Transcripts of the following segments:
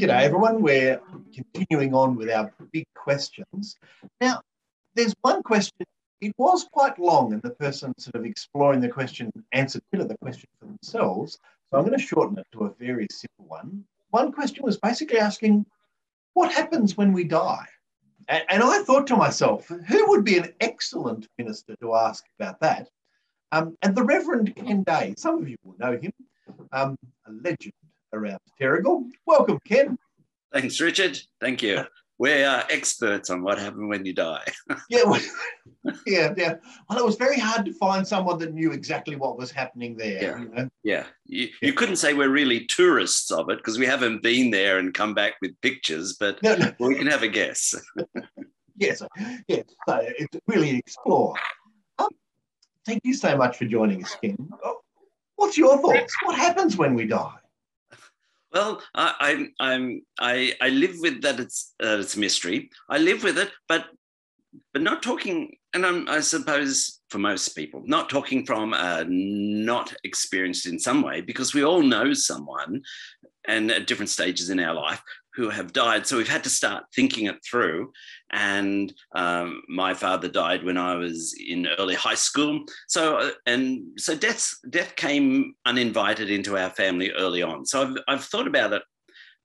G'day, everyone. We're continuing on with our big questions. Now, there's one question. It was quite long, and the person sort of exploring the question answered bit of the question for themselves. So I'm going to shorten it to a very simple one. One question was basically asking, what happens when we die? And, and I thought to myself, who would be an excellent minister to ask about that? Um, and the Reverend Ken Day, some of you will know him, um, a legend around Terrigal. Welcome, Ken. Thanks, Richard. Thank you. We are experts on what happened when you die. yeah, well, yeah, yeah. Well, it was very hard to find someone that knew exactly what was happening there. Yeah, you, know? yeah. You, you couldn't say we're really tourists of it because we haven't been there and come back with pictures, but no, no. we can have a guess. yes, yes. So it's really explore. Um, thank you so much for joining us, Ken. Oh, what's your thoughts? What happens when we die? Well, I, I, I'm, I, I live with that. It's, uh, it's a mystery. I live with it, but, but not talking. And I'm, I suppose for most people, not talking from not experienced in some way, because we all know someone, and at different stages in our life who have died. So we've had to start thinking it through. And um, my father died when I was in early high school. So uh, and so death death came uninvited into our family early on. So I've I've thought about it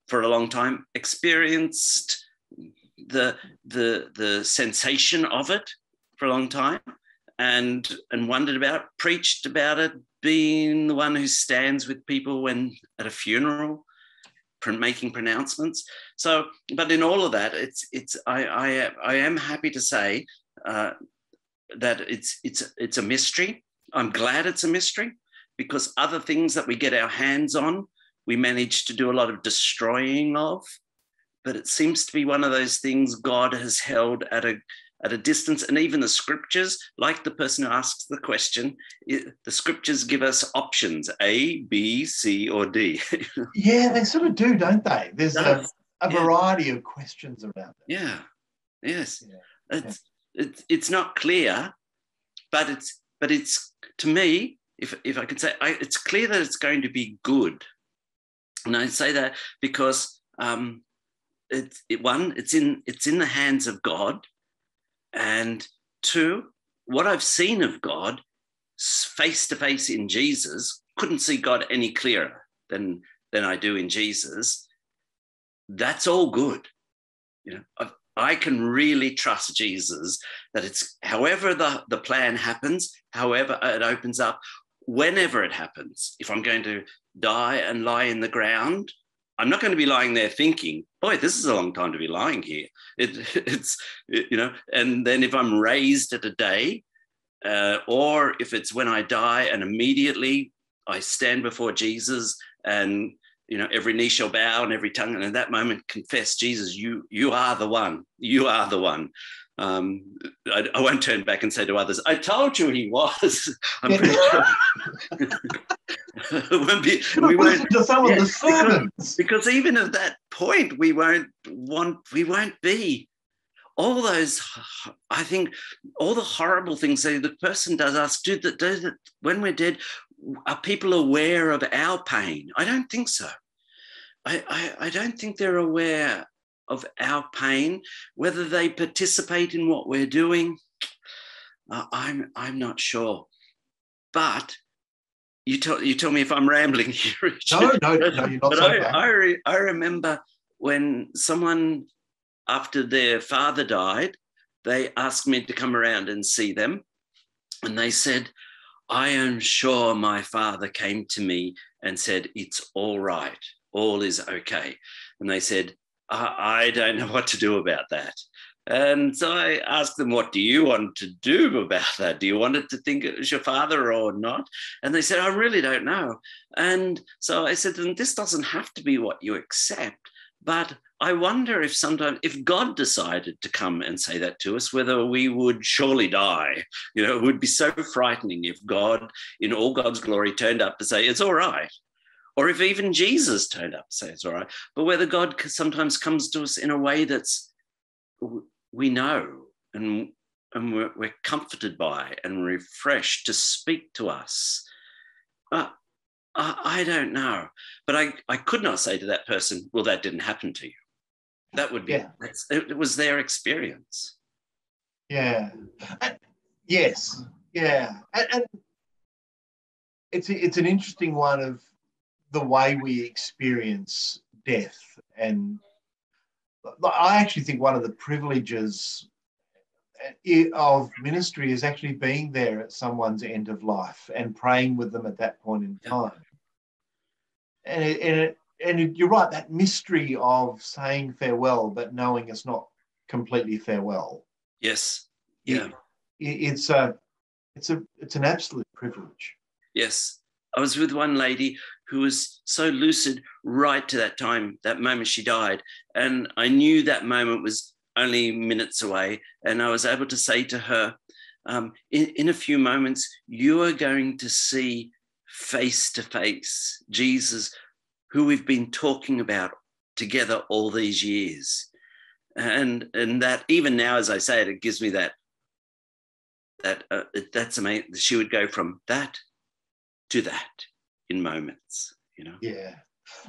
for a long time, experienced the the the sensation of it for a long time and and wondered about preached about it being the one who stands with people when at a funeral making pronouncements. So, but in all of that, it's it's I I, I am happy to say uh, that it's it's it's a mystery. I'm glad it's a mystery because other things that we get our hands on, we manage to do a lot of destroying of. But it seems to be one of those things God has held at a at a distance. And even the scriptures, like the person who asks the question, it, the scriptures give us options A, B, C, or D. yeah, they sort of do, don't they? There's a, a, variety yeah. of questions around it. Yeah, yes. Yeah. It's, yeah. it's, it's not clear, but it's, but it's to me, if, if I could say, I, it's clear that it's going to be good. And I say that because um, it's it, one, it's in it's in the hands of God, and two, what I've seen of God face to face in Jesus, couldn't see God any clearer than, than I do in Jesus. That's all good. You know, I've, I can really trust Jesus that it's however the, the plan happens, however it opens up, whenever it happens. If I'm going to die and lie in the ground, I'm not going to be lying there thinking, boy, this is a long time to be lying here. It, it's, it, you know, and then if I'm raised at a day, uh, or if it's when I die and immediately I stand before Jesus and, you know, every knee shall bow and every tongue, and in that moment confess, Jesus, you, you are the one, you are the one. Um, I, I, won't turn back and say to others, I told you he was. I'm pretty sure. won't be, we won't, to some of the sermons. Because, because even at that point, we won't want, we won't be. All those, I think, all the horrible things that the person does us do that, do that when we're dead, are people aware of our pain? I don't think so. I, I, I don't think they're aware of our pain, whether they participate in what we're doing, uh, I'm, I'm not sure. But you tell, you tell me if I'm rambling here. Richard. No, no, no, you're not. But I, I, re, I remember when someone, after their father died, they asked me to come around and see them. And they said, I am sure my father came to me and said, It's all right, all is okay. And they said, I, don't know what to do about that. And so I asked them, What do you want to do about that? Do you want it to think it was your father or not? And they said, I really don't know. And so I said, Then this doesn't have to be what you accept. But I wonder if sometimes, if God decided to come and say that to us, whether we would surely die. You know, it would be so frightening if God, in all God's glory, turned up to say, It's all right or if even Jesus turned up, say it's all right. But whether God sometimes comes to us in a way that's we know and and we're, we're comforted by and refreshed to speak to us. Uh, I, I don't know. But I, I could not say to that person, well, that didn't happen to you. That would be, Yeah. that's, it was their experience. Yeah. Yes. Yeah. And, and it's a, it's an interesting one of the way we experience death, and I actually think one of the privileges eh, of ministry is actually being there at someone's end of life and praying with them at that point in time. And it, and it, and it- you're right, that mystery of saying farewell, but knowing it's not completely farewell Yes. Yeah. It's a it's a it's an absolute privilege Yes. I was with one lady who was so lucid right to that time, that moment she died. And I knew that moment was only minutes away. And I was able to say to her, um, in, in a few moments, you are going to see face to face Jesus, who we've been talking about together all these years. And, and that even now, as I say it, it gives me that that uh, that's amazing. She would go from that to that in moments, you know. yeah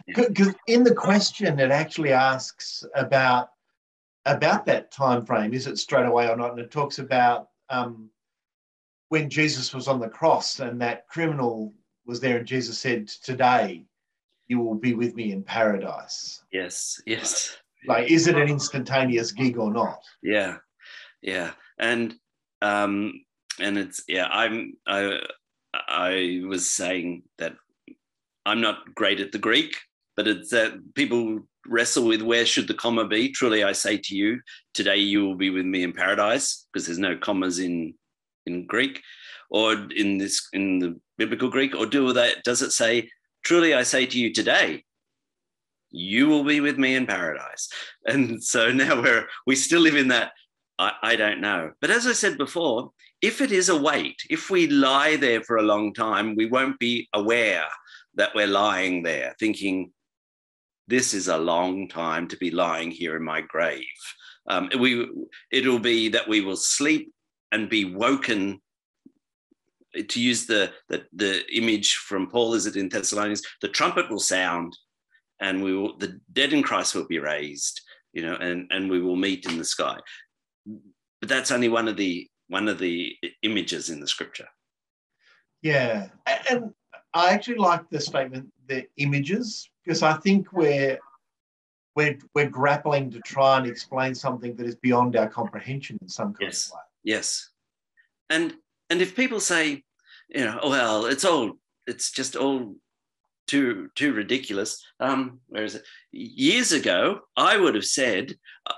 Yeah. because in the question it actually asks about about that time frame is it straight away or not and it talks about um, when jesus was on the cross and that criminal was there and jesus said today you will be with me in paradise Yes, yes, like is it an instantaneous gig or not yeah, yeah, and um, and it's yeah. I'm I I was saying that I'm not great at the Greek, but it's that people wrestle with where should the comma be. Truly, I say to you, today you will be with me in paradise, because there's no commas in in Greek, or in this in the biblical Greek, or do that? Does it say, truly, I say to you today? You will be with me in paradise, and so now we're we still live in that. I, I don't know, but as I said before, if it is a wait, if we lie there for a long time, we won't be aware that we're lying there thinking, this is a long time to be lying here in my grave. Um, we, it'll be that we will sleep and be woken. To use the, the, the image from Paul, is it in Thessalonians? The trumpet will sound, and we will, the dead in Christ will be raised, you know, and, and we will meet in the sky. But that's only one of the one of the images in the scripture. Yeah, and I actually like the statement, the images, because I think we're we're we're grappling to try and explain something that is beyond our comprehension in some kind Yes. of way. Yes. And and if people say, you know, "Oh, well, it's all it's just all too too ridiculous. Um, where is it? Years ago, I would have said, uh,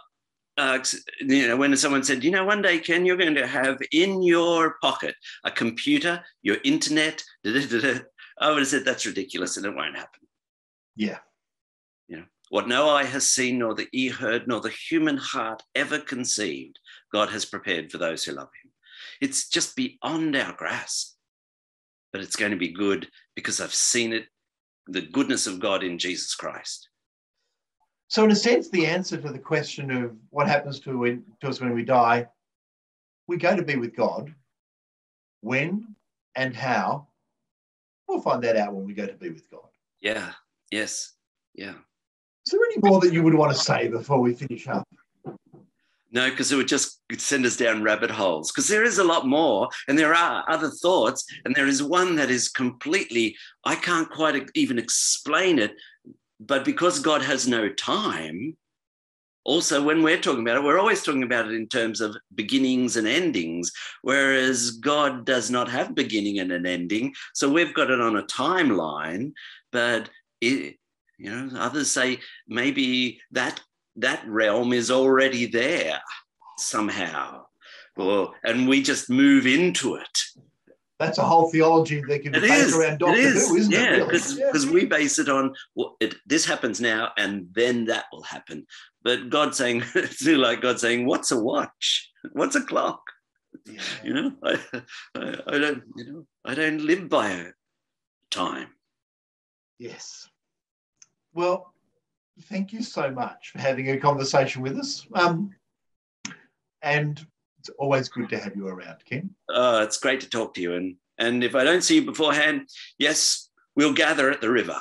uh, you know, when someone said, you know, one day, Ken, you're going to have in your pocket a computer, your internet, da, da, da, da," I would have said that's ridiculous and it won't happen. Yeah, You know, What no eye has seen, nor the ear heard, nor the human heart ever conceived, God has prepared for those who love Him. It's just beyond our grasp, but it's going to be good because I've seen it, the goodness of God in Jesus Christ. So, in a sense, the answer to the question of what happens to, when, to us when we die, we go to be with God. When and how, we'll find that out when we go to be with God. Yeah, yes, yeah. Is there any more that you would want to say before we finish up? No, because it would just send us down rabbit holes. Because there is a lot more, and there are other thoughts, and there is one that is completely, I can't quite even explain it. But because God has no time, also when we're talking about it, we're always talking about it in terms of beginnings and endings, whereas God does not have beginning and an ending. So we've got it on a timeline, but it, you know, others say maybe that that realm is already there somehow or and we just move into it That's a whole theology that can be based around it Doctor is Who, isn't yeah it? because Really? we base it on well, it, this happens now and then that will happen but god saying it's like god saying what's a watch what's a clock Yeah. you know I, I i don't you know i don't live by a time Yes. Well, thank you so much for having a conversation with us. Um, and it's always good to have you around, Ken. uh, it's great to talk to you. And and if I don't see you beforehand, yes, we'll gather at the river,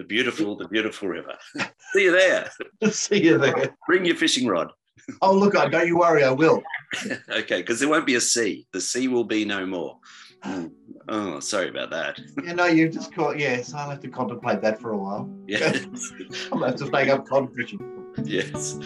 the beautiful, the beautiful river. See you there. See you there. Bring your fishing rod. Oh, look, I don't you worry, I will. okay, because there won't be a sea. The sea will be no more. Mm. Oh, sorry about that. You know, you've just caught, yes, I'll have to contemplate that for a while. Yes. I'm going to have to take up cod fishing. yes.